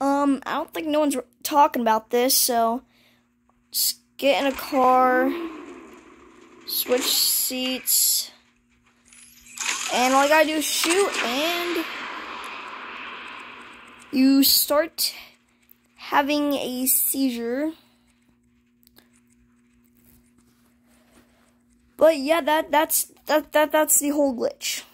Um, I don't think no one's talking about this, so just get in a car, switch seats, and all I gotta do is shoot, and you start having a seizure. But yeah, that that's that that that's the whole glitch.